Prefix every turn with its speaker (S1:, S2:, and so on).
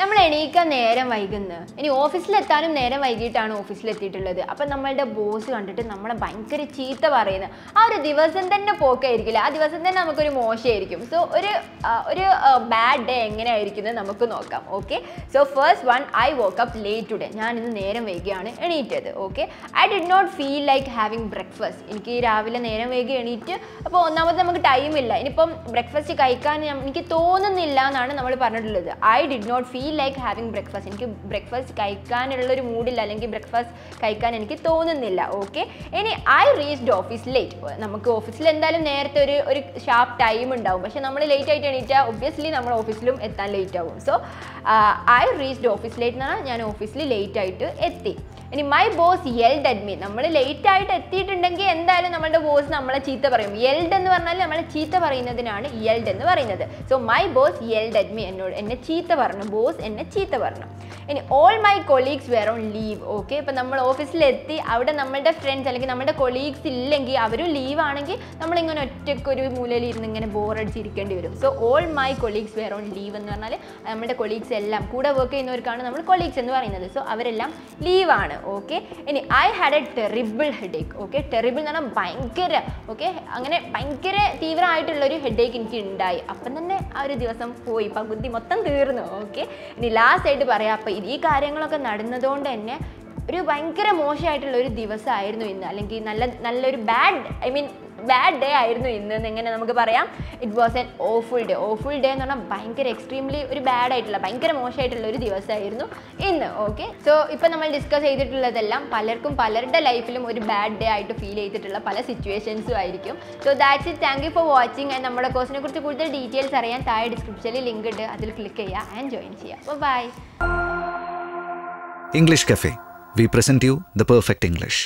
S1: നമ്മൾ എണീക്കാൻ നേരം വൈകുന്നു. ഇനി ഓഫീസിലെത്താനും നേരം വൈകിട്ടാണ് ഓഫീസിലെത്തിയിട്ടുള്ളത്. അപ്പം നമ്മളുടെ ബോസ് കണ്ടിട്ട് നമ്മളെ ഭയങ്കര ചീത്ത പറയുന്നത് ആ ഒരു ദിവസം തന്നെ പോക്കായിരിക്കില്ല. ആ ദിവസം തന്നെ നമുക്കൊരു മോശമായിരിക്കും. സോ ഒരു ഒരു ബാഡ് ഡേ എങ്ങനെയായിരിക്കുന്നത് നമുക്ക് നോക്കാം. Okay so first one I woke up late today ഞാൻ ഇന്ന് നേരം വൈകിയാണ് എണീറ്റത്. Okay I did not feel like having breakfast എനിക്ക് രാവിലെ നേരം വൈകി എണീറ്റ് അപ്പോൾ ഒന്നാമത് നമുക്ക് ടൈമില്ല ഇനിയിപ്പം ബ്രേക്ക്ഫാസ്റ്റ് കഴിക്കാൻ എനിക്ക് തോന്നുന്നില്ല എന്നാണ് നമ്മൾ പറഞ്ഞിട്ടുള്ളത്. I did not feel like having breakfast എനിക്ക് ബ്രേക്ക്ഫാസ്റ്റ് കഴിക്കാനുള്ളൊരു മൂഡില്ല അല്ലെങ്കിൽ ബ്രേക്ക്ഫാസ്റ്റ് കഴിക്കാൻ എനിക്ക് തോന്നുന്നില്ല ഓക്കെ ഇനി ഐ റീച്ച്ഡ് ഓഫീസ് ലേറ്റ് നമുക്ക് ഓഫീസിൽ എന്തായാലും നേരത്തെ ഒരു ഒരു ഷാർപ്പ് ടൈം ഉണ്ടാവും. പക്ഷേ നമ്മൾ ലേറ്റ് ആയിട്ട് എണീറ്റാൽ ഒബ്വിയസ്ലി നമ്മൾ ഓഫീസിലും എത്താൻ ലേറ്റ് ആവും. So I reached office late എന്നാണ് ഞാൻ ഓഫീസിൽ ലേറ്റ് ആയിട്ട് എത്തി. ഇനി മൈ ബോസ് യെൽഡ് അറ്റ് നമ്മൾ ലേറ്റ് ആയിട്ട് എത്തിയിട്ടുണ്ടെങ്കിൽ എന്തായാലും നമ്മുടെ ബോസ് നമ്മളെ ചീത്ത പറയും. യെൽഡ് എന്ന് പറഞ്ഞാൽ നമ്മളെ ചീത്ത പറയുന്നതിനാണ് യെൽഡ് എന്ന് പറയുന്നത്. So my boss yelled at എന്നോട് എന്നെ ചീത്ത പറഞ്ഞു. ബോസ് എന്നെ ചീത്ത പറഞ്ഞു. ഇനി all my colleagues were on leave okay ഇപ്പം നമ്മൾ ഓഫീസിലെത്തി അവിടെ നമ്മളുടെ ഫ്രണ്ട്സ് അല്ലെങ്കിൽ നമ്മുടെ കൊളീഗ്സ് ഇല്ലെങ്കിൽ അവരും ലീവ് ആണെങ്കിൽ നമ്മളിങ്ങനെ ഒറ്റയ്ക്ക് ഒരു മൂലയിൽ ഇരുന്ന് ഇങ്ങനെ ബോറടിച്ചിരിക്കേണ്ടി വരും. So all my colleagues were on leave എന്ന് പറഞ്ഞാൽ നമ്മുടെ കൊളീഗ്സ് എല്ലാം കൂടെ വർക്ക് ചെയ്യുന്നവർക്കാണ് നമ്മൾ കൊളീഗ്സ് എന്ന് പറയുന്നത്. സോ അവരെല്ലാം ലീവാണ് ഓക്കെ ഇനി I had a terrible headache okay terrible എന്ന് പറഞ്ഞാൽ ഭയങ്കര ഓക്കെ അങ്ങനെ ഭയങ്കര തീവ്രമായിട്ടുള്ളൊരു ഹെഡേക്ക് എനിക്ക് ഉണ്ടായി അപ്പം തന്നെ ആ ഒരു ദിവസം പോയി. പകുതി മൊത്തം തീർന്നു. ഓക്കെ ഇനി ലാസ്റ്റ് ആയിട്ട് പറയാം. അപ്പം ഈ കാര്യങ്ങളൊക്കെ നടന്നതുകൊണ്ട് തന്നെ ഒരു ഭയങ്കര മോശമായിട്ടുള്ള ഒരു ദിവസമായിരുന്നു ഇന്ന്. അല്ലെങ്കിൽ നല്ല നല്ലൊരു bad I mean bad day ആയിരുന്നു ഇന്ന് എന്ന് എങ്ങനെ നമുക്ക് പറയാം. It was an awful day awful day എന്ന് പറഞ്ഞാൽ ഭയങ്കര എക്സ്ട്രീംലി ഒരു ബാഡ് ആയിട്ടുള്ള ഭയങ്കര മോശമായിട്ടുള്ള ഒരു ദിവസമായിരുന്നു ഇന്ന്. ഓക്കെ സോ ഇപ്പം നമ്മൾ ഡിസ്കസ് ചെയ്തിട്ടുള്ളതെല്ലാം പലർക്കും പലരുടെ ലൈഫിലും ഒരു ബാഡ് ഡേ ആയിട്ട് ഫീൽ ചെയ്തിട്ടുള്ള പല സിറ്റുവേഷൻസും ആയിരിക്കും. So that's it thank you for watching and നമ്മുടെ കോഴ്സിനെ കുറിച്ച് കൂടുതൽ ഡീറ്റെയിൽസ് അറിയാൻ താഴെ ഡിസ്ക്രിപ്ഷനിൽ ലിങ്ക് ഉണ്ട് അതിൽ ക്ലിക്ക് ചെയ്യുക ആൻഡ് ജോയിൻ ചെയ്യുക അപ്പോൾ bye
S2: English cafe we present you the perfect English.